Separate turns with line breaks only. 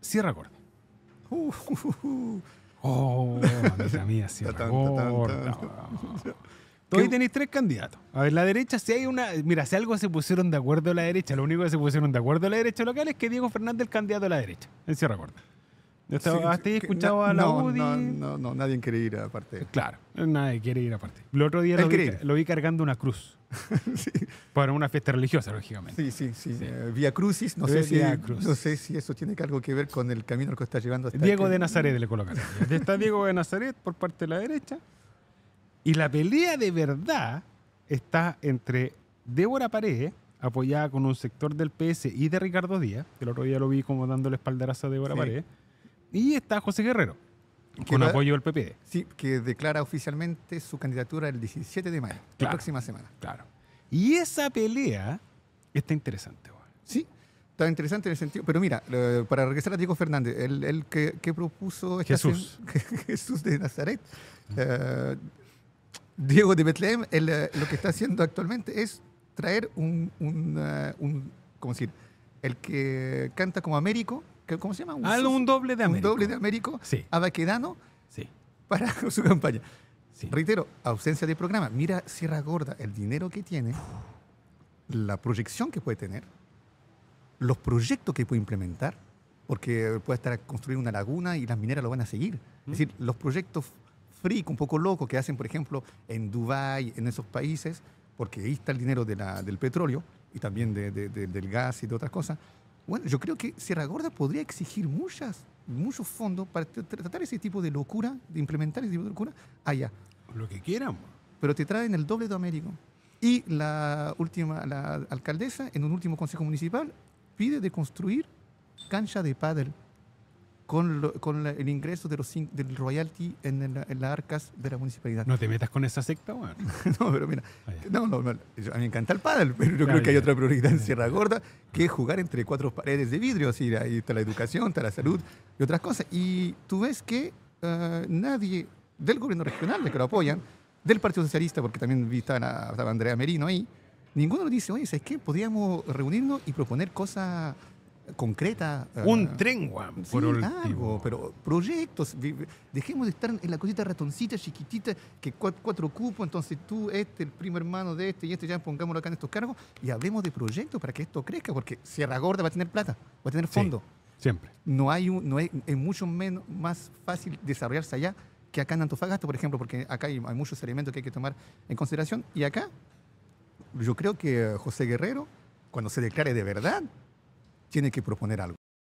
Sierra Gorda.
Uh, uh, uh.
Oh, mamita mía, Sierra Gorda. Hoy
¿Qué-
tenéis tres candidatos. A ver, la derecha, si hay una. Mira, si algo se pusieron de acuerdo a la derecha, lo único que se pusieron de acuerdo a la derecha local es que Diego Fernández es candidato a la derecha, en Sierra Gorda. ¿Has escuchado a la
no,
UDI?
No, no, no, nadie quiere ir aparte.
Claro, nadie quiere ir aparte. El otro día lo vi, lo vi cargando una cruz.
Sí.
Para una fiesta religiosa, lógicamente.
Sí, sí, sí.
Sí.
Eh, Vía Crucis, no sé, si,
Crucis.
no sé si eso tiene algo que ver con el camino que está llevando hasta
Diego
aquí.
de Nazaret le colocaron. Ya Está Diego de Nazaret por parte de la derecha. Y la pelea de verdad está entre Débora Paredes, apoyada con un sector del PS y de Ricardo Díaz, que el otro día lo vi como dándole espaldarazo a Débora
Sí.
Paredes, y está José Guerrero, con
va-
apoyo del PPD.
Sí, que declara oficialmente su candidatura el 17 de mayo, la próxima semana.
Claro. Y esa pelea está interesante.
Sí, está interesante en el sentido. Pero mira, eh, para regresar a Diego Fernández, él, él que, que propuso
Jesús.
sem- Jesús de Nazaret. eh, Diego de Betlehem, él, eh, lo que está haciendo actualmente es traer un, un, un- ¿cómo decir? El que canta como Américo, ¿cómo se llama?
Ah, un doble de
un
Américo.
doble de Américo,
Sí,
a Baquedano,
sí,
para su campaña.
sí.
Reitero, ausencia de programa. Mira Sierra Gorda, el dinero que tiene, la proyección que puede tener, los proyectos que puede implementar, porque puede estar a construir una laguna y las mineras lo van a seguir.
¿Mm?
Es decir, los proyectos freak, un poco locos, que hacen, por ejemplo, en Dubái, en esos países, porque ahí está el dinero de la- del petróleo y también de- del gas y de otras cosas. Bueno, yo creo que Sierra Gorda podría exigir muchas, muchos fondos para tra- tratar ese tipo de locura, de implementar ese tipo de locura allá
Lo que quieran.
pero te traen el doble de Américo. Y la última, la alcaldesa, en un último consejo municipal, pide de construir cancha de pádel con, lo- con la- el ingreso de los, cin- del royalty en, en las arcas de la municipalidad. No,
No te metas con esa secta, weón.
pero mira,
Ah,
no, no, no, a mí me encanta el pádel, pero yo
Ya,
creo que hay otra prioridad en Sierra. Gorda que es jugar entre cuatro paredes de vidrio. Así, ahí está la educación, está la salud y otras cosas. Y tú ves que eh, nadie del gobierno regional, de que lo apoyan, del Partido Socialista, porque también estaba, estaba Andrea Merino ahí, ninguno dice, oye, ¿sabes qué? Podríamos reunirnos y proponer cosas concretas. eh,
Un tren, weón,
Sí,
por
algo, pero proyectos. Dejemos de estar en la cosita ratoncita chiquitita, que cua- cuatro, cupos, entonces tú, este, el primo hermano de este y este, ya pongámoslo acá en estos cargos y hablemos de proyectos para que esto crezca, porque Sierra Gorda va a tener plata, va a tener
Sí.
fondo.
Siempre.
No hay, un- no hay es mucho menos, más fácil desarrollarse allá que acá en Antofagasta, por ejemplo, porque acá hay, hay muchos elementos que hay que tomar en consideración. Y acá, yo creo que José Guerrero, cuando se declare de verdad, tiene que proponer algo.